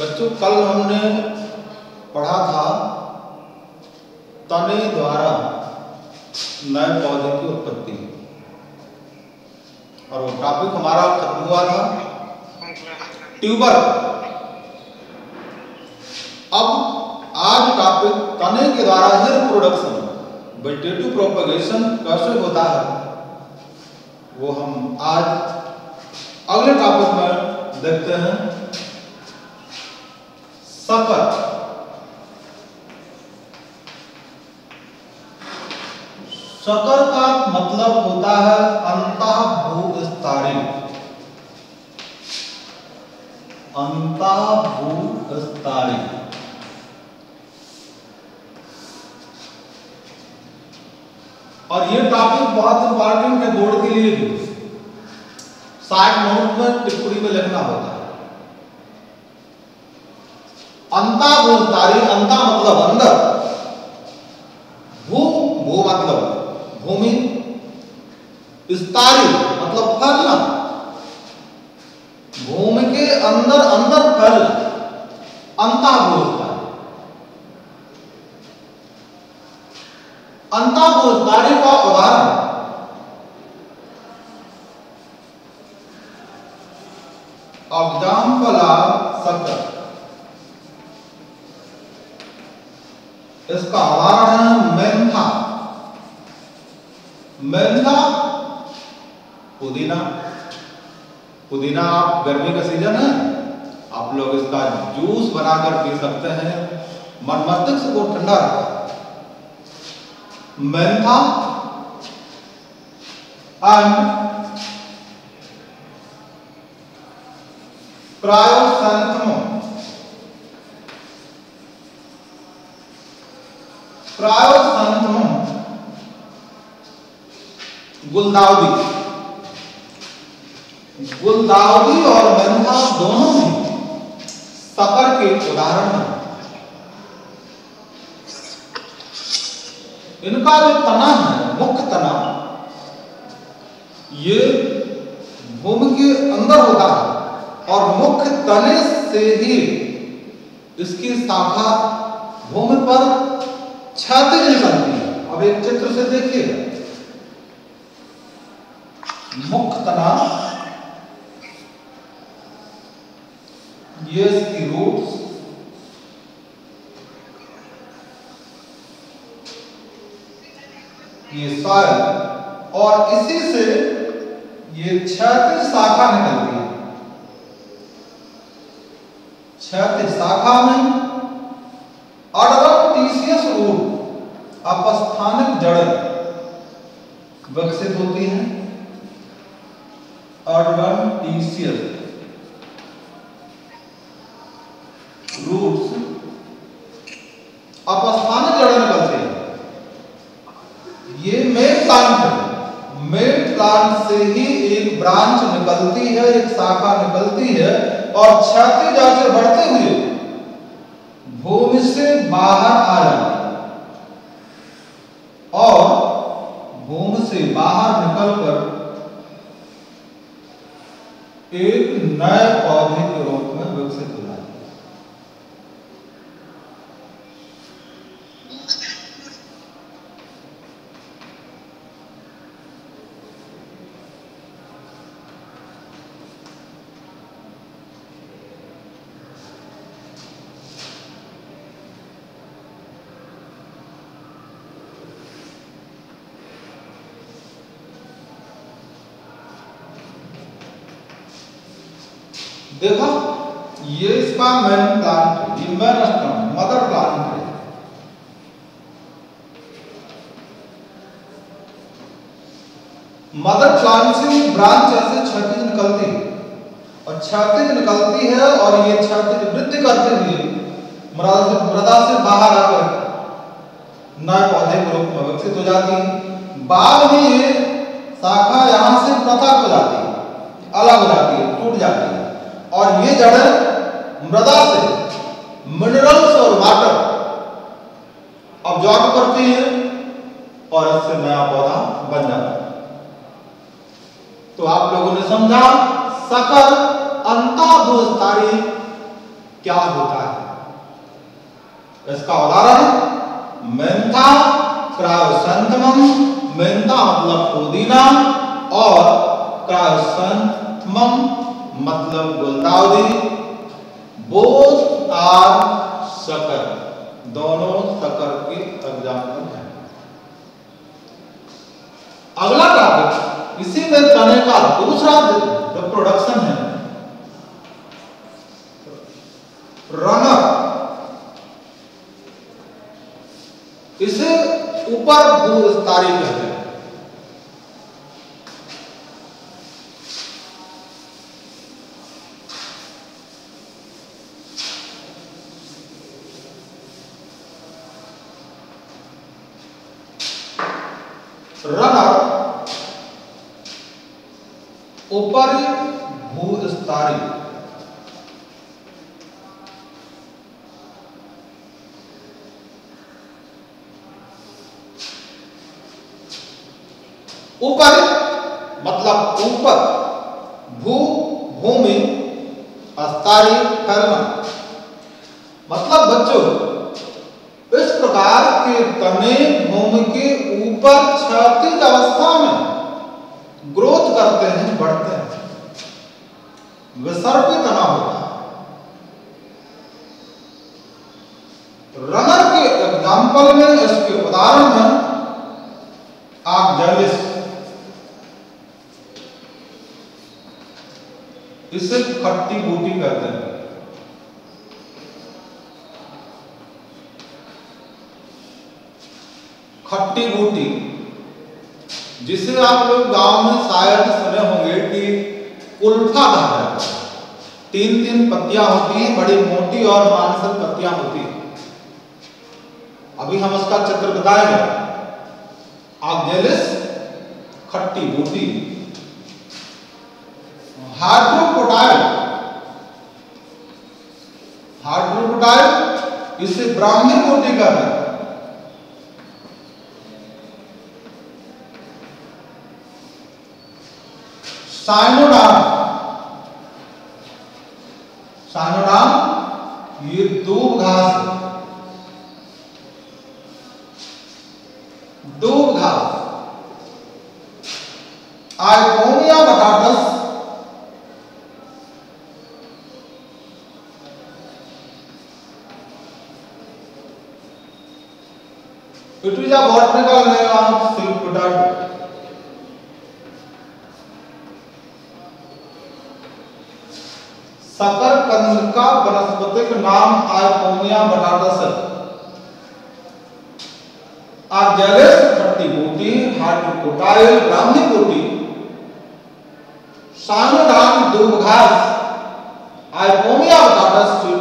बच्चों, कल हमने पढ़ा था तने द्वारा नए पौधे की उत्पत्ति। और वो टॉपिक हमारा खत्म हुआ था। ट्यूबर। अब आज टॉपिक तने के द्वारा हेयर प्रोडक्शन वेजिटेटिव प्रोपगेशन कैसे होता है, वो हम आज अगले टॉपिक में देखते हैं। सकर सकर का मतलब होता है अंतः भूस्तारी अंतः भूस्तारी और ये टॉपिक बहुत इंपॉर्टेंट है बोर्ड के लिए भी। साठ नोट में टिप्पणी में लिखना होता है। अंता भूस्तारी अंता मतलब अंदर भू भू मतलब भूमि, विस्तारी मतलब फैलना भूमि के अंदर अंदर फैलना अंता भूस्तारी अंता भूस्तारी का उदाहरण। एग्ज़ाम्पल ऑफ़ इसका उदाहरण है मेंथा। मेंथा, पुदीना। पुदीना, आप गर्मी का सीज़न है, आप लोग इसका जूस बनाकर पी सकते हैं। मन मस्तिष्क को ठंडा रखता मेंथा, एंड क्रायोसैंथमम क्रायोसैंथमम गुलदाउदी। गुलदाउदी और मेंथा दोनों ही सकर के उदाहरण हैं। इनका जो तना है, मुख्य तना ये भूमि के अंदर होता है और मुख्य तने से ही इसकी शाखा भूमि पर क्षैतिज निकलती है। अब एक चित्र से देखिए। मुख्य तना। ये इसकी रूट्स ये सॉइल और इसी से ये क्षैतिज शाखा निकलती है। क्षैतिज शाखा में रूट अपस्थानिक जड़ें विकसित होती हैं। अडवंटीसियस रूट्स अपस्थानिक जड़ें निकलती हैं। ये मेन प्लांट मेन प्लांट से ही एक ब्रांच निकलती है, एक शाखा निकलती है और क्षैतिज से बढ़ते हुए भूमि से बाहर आ जाती है और भूमि से बाहर निकलकर एक नए पौधे के रूप में विकसित हो जाती है देखो ये इसका मेन प्लांट है ये मेन स्टम मदर प्लांट है मदर प्लांट से ब्रांच ऐसे क्षैतिज निकलती है और क्षैतिज निकलती है और ये क्षैतिज वृद्धि करते हुए मृदा से बाहर आकर नए पौधे के रूप में विकसित हो जाती है बाद में ये शाखा यहाँ से पृथक हो जाती है अलग हो जाती है टूट जाती है और ये जड़ें मृदा से मिनरल्स और वाटर ऑब्जॉर्ब करती है और इससे नया पौधा बन जाता है। तो आप लोगों ने समझा, सकल अंताभूस्तारी क्या होता है? इसका उदाहरण, मेंथा, क्रायोसंथमम, मेंथा मतलब पुदीना और क्रायोसंथमम मतलब गुलदाउदी। बोथ आर शकर दोनों शकर के एग्ज़ाम्पल हैं। अगला टॉपिक इसी में तने का दूसरा जो प्रोडक्शन है। रनर इसे ऊपर भूस्तारी कहते हैं रनर ऊपरी भूस्तारी ऊपर मतलब ऊपर, भू, भूमि अस्तारी फैलना मतलब बच्चों, इस प्रकार के तने भूमि के ऊपर क्षैतिज अवस्था में ग्रोथ करते हैं, बढ़ते हैं। विसर्पी तना होता है? रनर के एग्ज़ाम्पल में, इसके उदाहरण में, आप जर्विस इसे खट्टी बूटी कहते हैं। खट्टी बूटी। जिसे आप लोग गाँव में शायद सुने होंगे कि कुल्फा कहा जाता है। तीन तीन पत्तियाँ होती हैं, बड़ी मोटी और मानसर पत्तियाँ होती हैं। अभी हम उसका चित्र बताएँगे। ऑक्जेलिस खट्टी बूटी, हाइड्रोपोटाइल। हाइड्रोपोटाइल, इसे ब्राह्मी बूटी कहते हैं। साइनोडाम साइनोडाम ये डूब घास डूब घास। आइकोनिया बटाटस? It is a botanical name of silk potato sucker कंद का वनस्पतिक नाम आइकोनिया बटाटस है आर्जेलिस खट्टी हाइड्रोकोटाइल ब्राह्मी बूटी सानोडान दूब घास आइकोनिया बटाटस स्वीट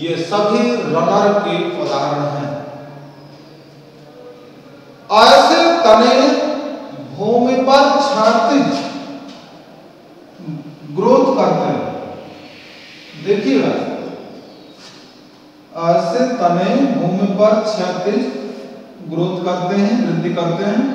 ये सभी रनर के उदाहरण हैं। ऐसे तने भूमि पर क्षैतिज ग्रोथ करते देखिएगा। ऐसे तने भूमि पर क्षतिज ग्रोथ करते हैं वृद्धि करते हैं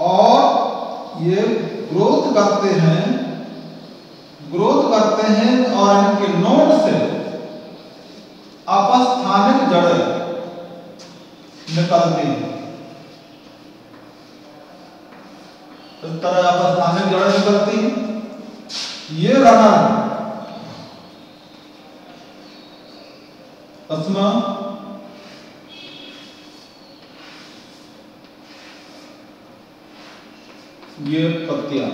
और ये ग्रोथ करते हैं ग्रोथ करते हैं और इनके नोड से अपस्थानिक जड़ें निकलती हैं इस तरह अपस्थानिक जड़ें निकलती हैं ये रनर इसमें ये पत्तियाँ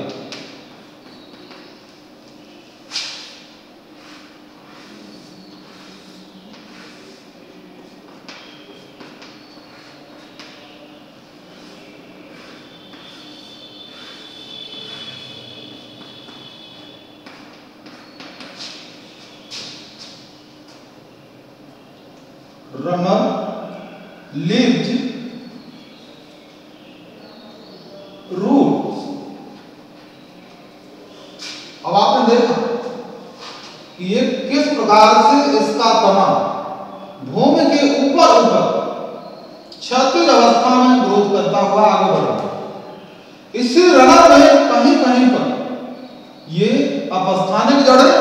runner lived roots अब आपने देखा कि ये किस प्रकार से इसका तना भूमि के ऊपर ऊपर क्षतिज अवस्था में ग्रोथ करता हुआ आगे बढ़ रहा है इसी रनर में कहीं कहीं पर ये अपस्थानिक जड़ें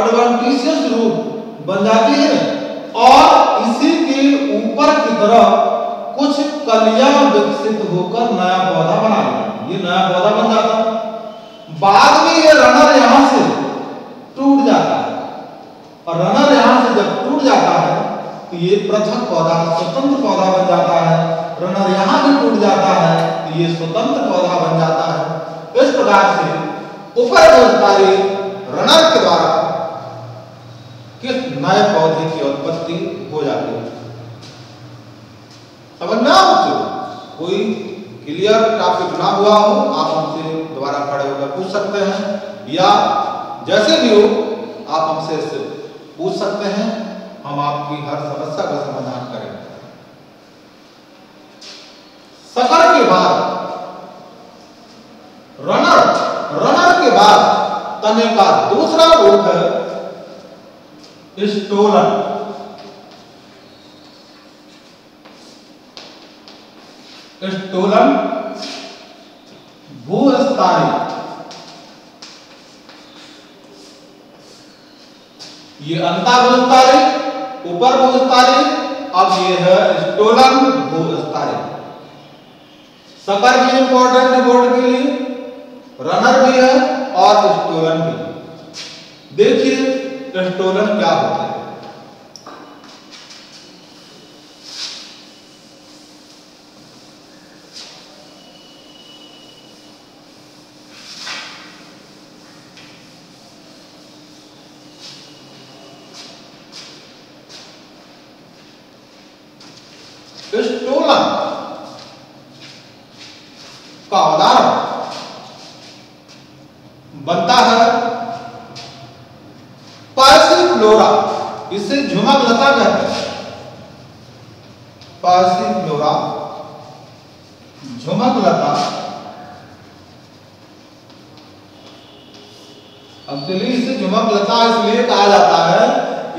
एडवेंटिशियस रूप बन जाती है और इसी के ऊपर की तरफ़ कुछ कलियाँ विकसित होकर नया पौधा बना ये नया पौधा बन जाता है। बाद में ये रनर यहाँ से टूट जाता है। और रनर यहाँ से जब टूट जाता है तो ये पृथक पौधा, स्वतंत्र पौधा बन जाता है। रनर यहाँ भी टूट जाता है तो ये स्वतंत्र पौधा बन जाता है। इस प्रकार से ऊपर विस्तारी रनर के द्वारा किस नए पौधे की उत्पत्ति हो जाती है? समझ में आ बच्चों? कोई क्लियर टॉपिक ना हुआ हो, आप हमसे दोबारा खड़े होकर पूछ सकते हैं। या जैसे भी हो, आप हमसे पूछ सकते हैं। हम आपकी हर समस्या का समाधान करेंगे सकर के बाद रनर रनर के बाद तने का दूसरा रूप है स्टोलन भूस्थानी ये अंता भूस्थानी ऊपर भूस्थानी अब ये है स्टोलन भूस्थानी सकर भी इंपॉर्टेंट है, बोर्ड के लिए। रनर भी है और स्टोलन भी। देखिए स्टोलन क्या होता है? स्टोलन का उदाहरण बनता है पार्सिफ्लोरा इसे झुमक लता कहते हैं पार्सिफ्लोरा झुमक लता एक्चुअली इसे झुमक लता इसलिए कहा जाता है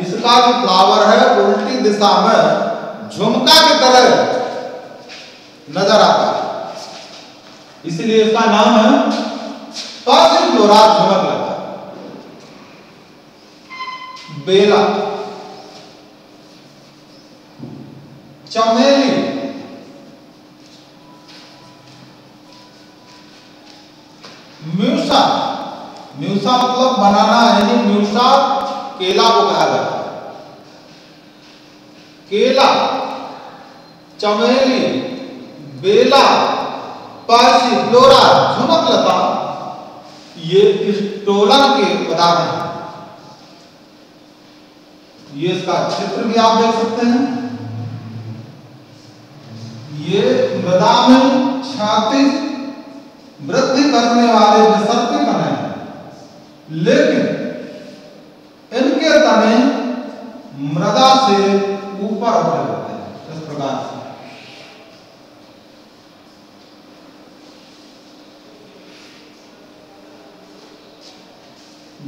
इसका जो फ्लावर है उल्टी दिशा में झुमका की तरह नज़र आता है इसलिए इसका नाम है पार्सिफ्लोरा झुमक लता बेला, चमेली, म्यूसा म्यूसा मतलब बनाना यानी म्यूसा केला को कहा जाता है। केला, चमेली, बेला पासी फ्लोरा झुमक लता, ये स्टोलन के उदाहरण हैं। ये इसका चित्र भी आप देख सकते हैं। ये मृदा में छाती वृद्धि करने वाले विसर्पी तने हैं। लेकिन इनके तने मृदा से ऊपर उठे होते हैं, इस प्रकार से।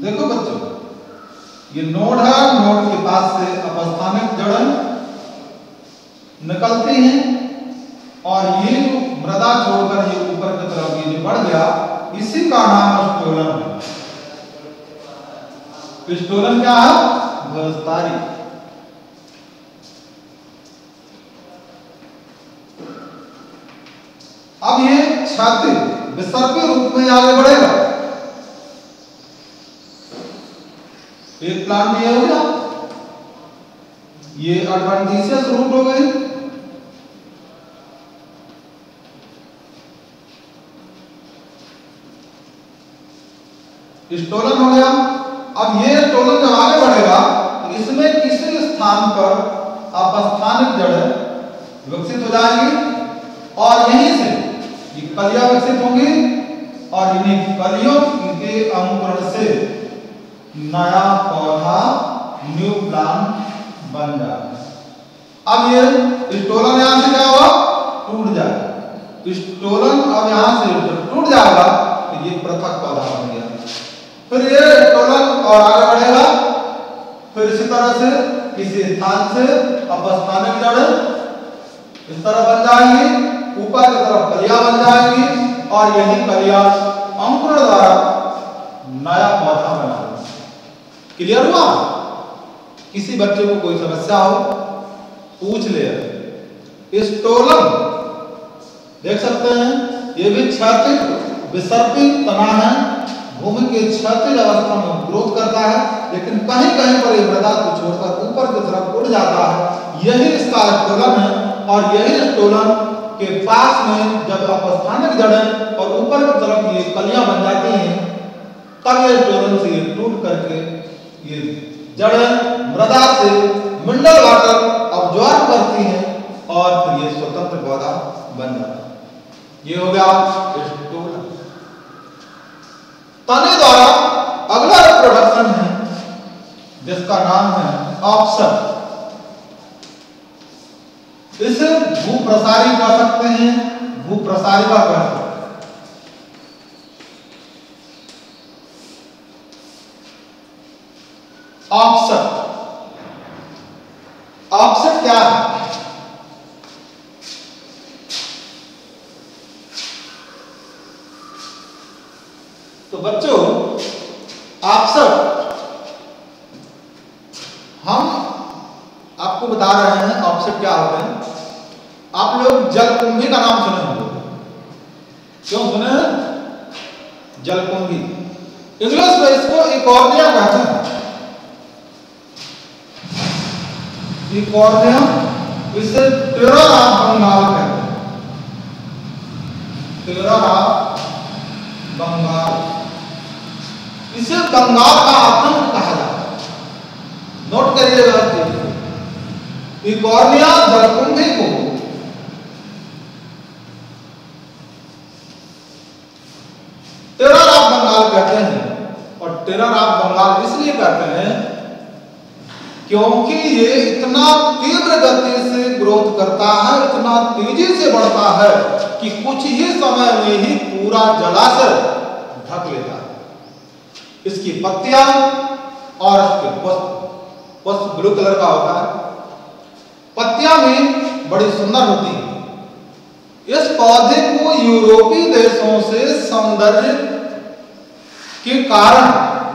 देखो बच्चों, ये नोड है पास से अपस्थानिक जड़ें निकलती हैं और ये जो मृदा छोड़कर ये ऊपर की तरफ़ ये बढ़ गया, इसी का नाम स्टोलन है। स्टोलन क्या है? विस्तारी अब ये छाती विसर्पी रूप में आगे बढ़ेगा। एक प्लांट ये हो गया एडवेंटिशियस रूट हो गई स्टोलन हो गया। अब ये स्टोलन जब आगे बढ़ेगा तो इसमें किसी स्थान पर अपस्थानिक जड़ विकसित हो जाएँगी, और यहीं से ये कलियाँ विकसित होंगी, और इन्हीं कलियों के अंकुरण से नया पौधा न्यू प्लांट बन जाएगा। अब ये स्टोलन यहाँ से क्या होगा? टूट जाएगा। स्टोलन अब यहाँ से टूट जाएगा तो ये पृथक पौधा बन गया। फिर ये स्टोलन और आगे बढ़ेगा। फिर इसी तरह से किसी स्थान से अपस्थानिक जड़ इस तरह बन जाएँगी, ऊपर की तरफ़ कलिया बन जाएँगी, और यही कलिया अंकुर द्वारा नया पौधा बना क्लियर हुआ? किसी बच्चे को कोई समस्या हो पूछ ले स्टोलम देख सकते हैं, ये भी क्षैतिज, विसर्पित तना है, भूमि के क्षैतिज अवस्था में ग्रोथ करता है, लेकिन कहीं कहीं पर ये मृदा को छोड़कर ऊपर की तरफ़ उड़ जाता है। यही इसका स्टोलन है, और यही स्टोलन के पास में जब अपस्थानिक जड़ें और ऊपर की तरफ़ ये कलियाँ बन जाती हैं, तब ये स्टोलन से टूट करके ये जड़ें मृदा से मिनरल वाटर ऑब्जॉर्ब करती है, और फिर ये स्वतंत्र पौधा बन जाता है। ये हो गया तने द्वारा अगला प्रोडक्शन है, जिसका नाम है ऑप्शन। इसे भू प्रसारी कह सकते हैं भू प्रसारिका कह सकते हैं ऑप्शन ऑप्शन क्या है तो बच्चों ऑप्शन हम आपको बता रहे हैं ऑप्शन क्या होते हैं आप लोग जलकुंभी का नाम सुने होंगे क्यों सुने जलकुंभी इंग्लिश में इसको इकॉर्निया कहते हैं इसे टेरर ऑफ़ बंगाल कहते हैं ऑफ़ बंगाल। इसे बंगाल का आतंक कहा जाता है। नोट करिएगा इकॉर्निया जलकुंभी को टेरर ऑफ़ बंगाल कहते हैं और टेरर ऑफ़ बंगाल इसलिए कहते हैं क्योंकि ये इतना तीव्र गति से ग्रोथ करता है, इतना तेज़ी से बढ़ता है कि कुछ ही समय में ही पूरा जलाशय ढक लेता है। इसकी पत्तियाँ और इसके पुष्प पुष्प ब्लू कलर का होता है। पत्तियाँ भी बड़ी सुंदर होती हैं। इस पौधे को यूरोपीय देशों से सौंदर्य के कारण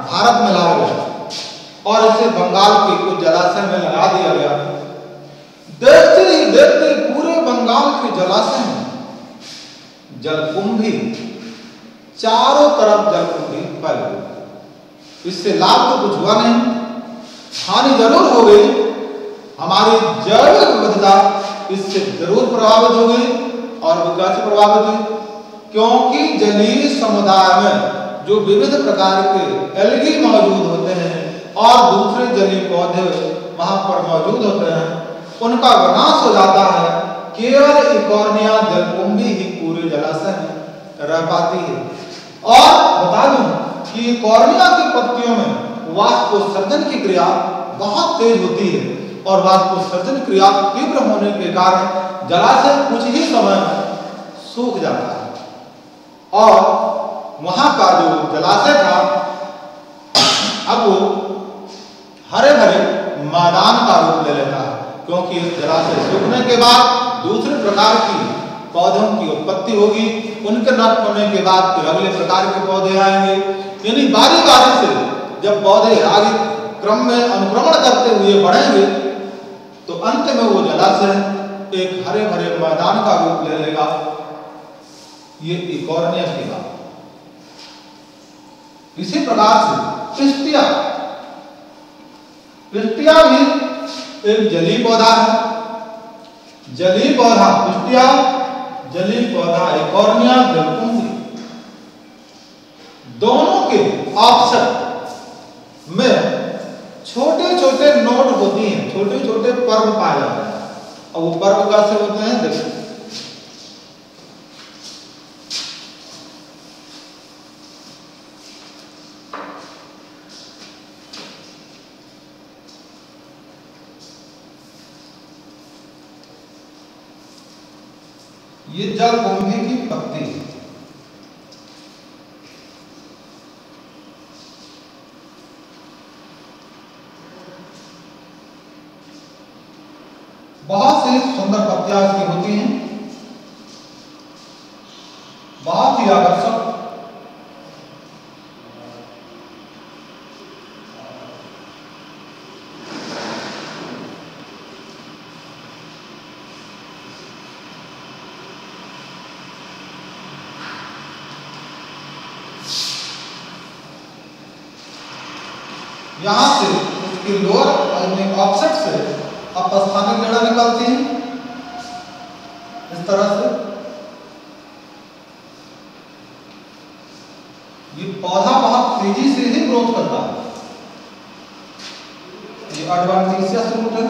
भारत में लाया गया और इसे बंगाल के कुछ जलाशय में लगा दिया गया देखते ही देखते पूरे बंगाल के जलाशय में जलकुंभी चारों तरफ़ जलकुंभी फैल गई। इससे लाभ तो कुछ हुआ नहीं। हानि ज़रूर हो गई। हमारी जैविक विविधता इससे ज़रूर प्रभावित हो गई और वो कैसे प्रभावित हुई? क्योंकि जलीय समुदाय में जो विविध प्रकार के एलगी मौजूद होते और दूसरे जलीय पौधे वहाँ पर मौजूद होते हैं। उनका विनाश हो जाता है। केवल इकोर्निया जलकुंभी ही पूरे जलाशय में रह पाती है। और बता दूँ कि कॉर्निया की पत्तियों में वाष्पोत्सर्जन की क्रिया बहुत तेज होती है और वाष्पोत्सर्जन क्रिया तीव्र होने के कारण जलाशय कुछ ही समय में सूख जाता है। और वहाँ का जो जलाशय था अब वो हरे भरे मैदान का रूप ले लेता है इस जलाशय सूखने के बाद दूसरे प्रकार की पौधों की उत्पत्ति होगी। उनके नष्ट होने के बाद फिर अगले प्रकार के पौधे आएँगे। यानी बारी बारी से जब पौधे आगे क्रम में अनुक्रमण करते हुए बढ़ेंगे तो अंत में वो जलाशय एक हरे भरे मैदान का रूप ले लेगा। ये इकोर्निया की बात। इसी प्रकार से पिस्टिया पिस्टिया भी एक जलीय पौधा है। जलीय पौधा, पुष्टिया जलीय पौधा एकोर्निया जलकुंभी दोनों के ऑप्शन में छोटे छोटे नोट होती हैं छोटे छोटे पर्व पाए जाते हैं। और वो पर्व कैसे होते हैं? देखो ये जल कुंभी की पत्ती है बहुत सी सुंदर पत्तियाँ इसकी होती हैं बहुत ही आकर्षक यहाँ से उसके लोअर ऑफसेट से अपस्थानिक जड़ा निकलती है। इस तरह से। ये पौधा बहुत तेज़ी से ही ग्रोथ करता है। ये एडवांटेजियस रूट है।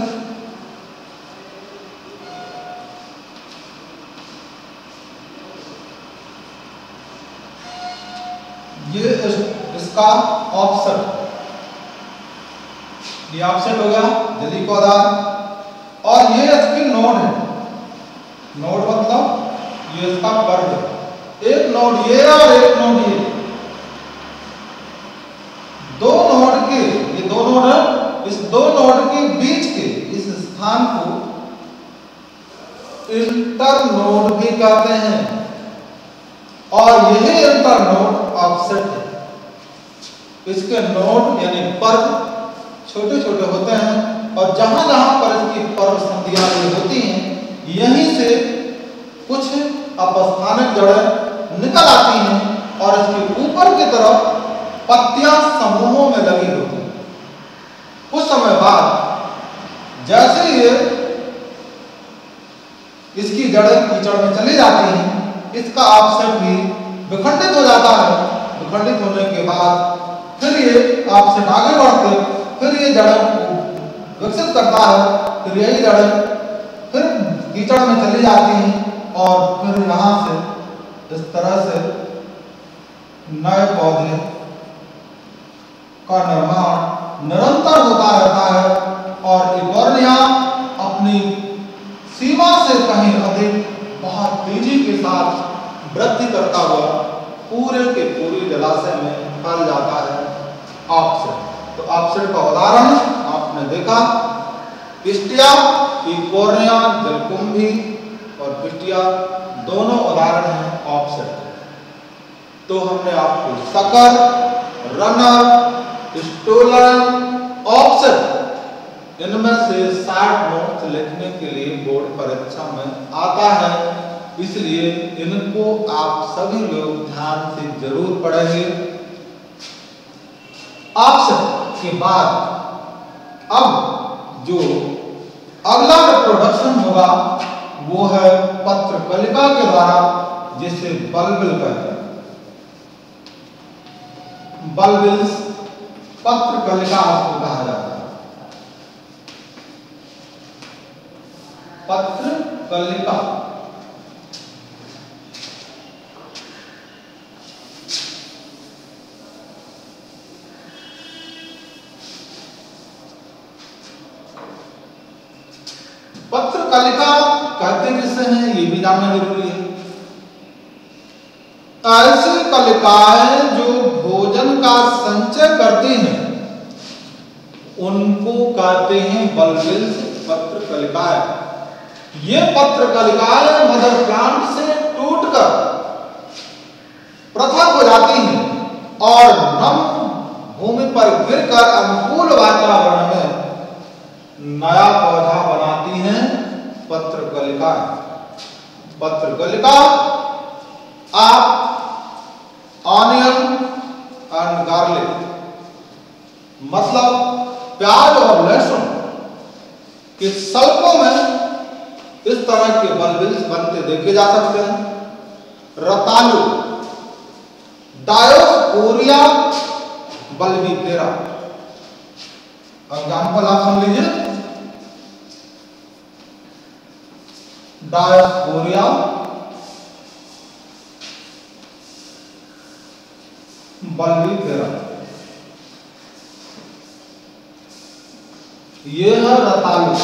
ये इसका ऑप्शन ये ऑप्शन हो गया जल्दी को आधार। और ये इसकी नोड है। नोड मतलब ये इसका पर्व एक नोड ये और एक नोड ये। दो नोड के, ये दो नोड है, इस दो नोड के बीच के, इस स्थान को इंटर नोड भी कहते हैं। और यही इंटर नोड ऑफसेट है। इसके नोड यानी पर्व छोटे छोटे होते हैं और जहाँ जहाँ पर इसकी पर्व संधियाँ होती हैं, यहीं से कुछ अपस्थानिक जड़ें निकल आती हैं और इसके ऊपर की तरफ़ पत्तियाँ समूहों में लगी होती हैं। कुछ समय बाद, जैसे ये इसकी जड़ें कीचड़ में चली जाती हैं, इसका ऑप्शन भी विखंडित हो जाता है। विखंडित होने के बाद फिर ये ऑप्शन आगे बढ़ते फिर ये जड़ों विकसित करता है, फिर यही जड़ें फिर कीचड़ में चली जाती हैं और फिर यहाँ से इस तरह से नए पौधे का निर्माण निरंतर होता रहता है और इकोर्निया अपनी सीमा से कहीं अधिक बहुत तेज़ी के साथ वृद्धि करता हुआ पूरे के पूरे जलाशय में फैल जाता है। ऑप्शन तो ऑप्शन का उदाहरण आपने देखा पिस्टिया इकोर्निया जलकुंभी और पिस्टिया दोनों उदाहरण हैं ऑप्शन तो हमने आपको सकर रनर स्टोलन ऑप्शन, इनमें से 60 नोट्स लिखने के लिए बोर्ड परीक्षा में आता है। इसलिए इनको आप सभी लोग ध्यान से ज़रूर पढ़ेंगे। ऑप्शन के बाद अब जो अगला प्रोडक्शन होगा, वो है पत्र कलिका के द्वारा जिसे बलबिल कहते हैं। बलबिल्स पत्र कलिका आपको कहा जाता है। पत्र कलिका कहते किससे हैं, ये भी जानना ज़रूरी है। ऐसी कलिकाएँ जो भोजन का संचय करती हैं, उनको कहते हैं बलबिल्स पत्र कलिकाएँ। ये पत्र कलिकाएँ मदर प्लांट से टूटकर पृथक हो जाती हैं और नम भूमि पर गिरकर अनुकूल वातावरण में नया पौधा बनाती हैं। पत्र गलिका पत्र गलिका आप ऑनियन एंड गार्लिक मतलब प्याज और लहसुन के सल्पों में इस तरह के बलबिल्स बनते देखे जा सकते हैं। रतालू डायोस्पोरिया तेरा एग्ज़ाम्पल आप सुन लीजिए डायस्पोरिया बल्बिफेरा ये है रतालू।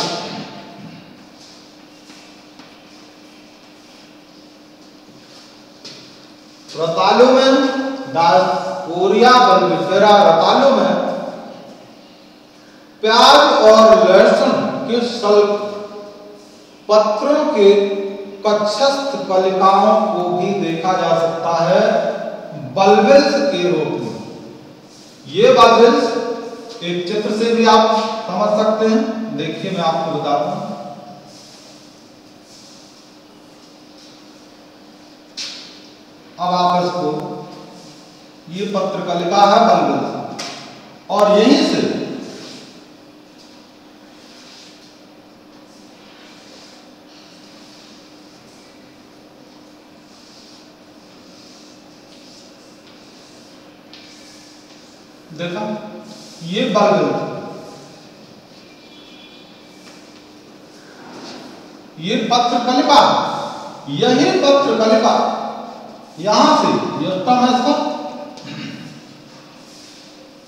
रतालू में डायस्पोरिया बल्बिफेरा रतालू में प्याज और लहसुन के सल्प पत्रों के कक्षस्थ कलिकाओं को भी देखा जा सकता है बल्बिल्स के रूप में। ये बल्बिल्स एक चित्र से भी आप समझ सकते हैं। देखिए मैं आपको बताता हूँ। अब आप इसको, ये पत्रकलिका है बल्बिल्स और यहीं से देखा? ये बल्बिल्स ये पत्र कलिपा यही पत्र कलिपा यहाँ से ये उत्तम है इसका।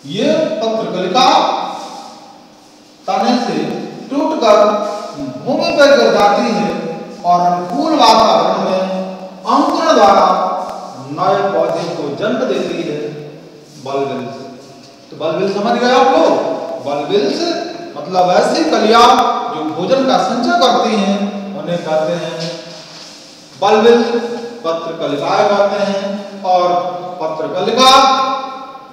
ये पत्र कलिका तने से टूटकर भूमि पर गिर जाती है और अनुकूल वातावरण में अंकुरण द्वारा नए पौधे को जन्म देती है बलबिल्स तो बलबिल समझ गए आप लोग बलबिल्स मतलब कलिया जो भोजन का संचय करती हैं, उन्हें कहते हैं बलबिल्स पत्र कलिकाएँ कहते हैं, और पत्र कलिका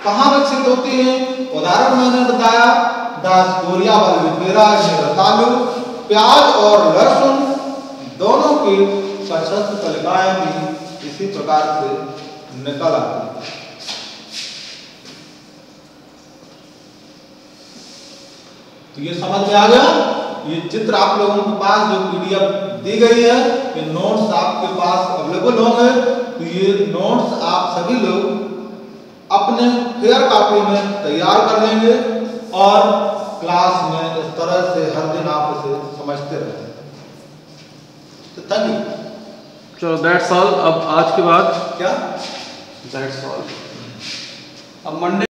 कहाँ विकसित होती है? उदाहरण मैंने बताया डायस्पोरिया बल्बिफेरा रतालू प्याज और लहसुन, दोनों की सशस्त्र कलिकाएँ भी इसी प्रकार से निकल आती है। तो ये समझ में आ गया? ये चित्र आप लोगों के पास जो पीडीएफ दी गई है ये नोट्स आपके पास अवेलेबल होंगे। तो ये नोट्स आप सभी लोग अपने फेयर कॉपी में तैयार कर लेंगे और क्लास में इस तरह से हर दिन आप इसे समझते रहेंगे तो थैंक यू चलो दैट्स ऑल अब आज के बाद क्या? दैट्स ऑल अब मंडे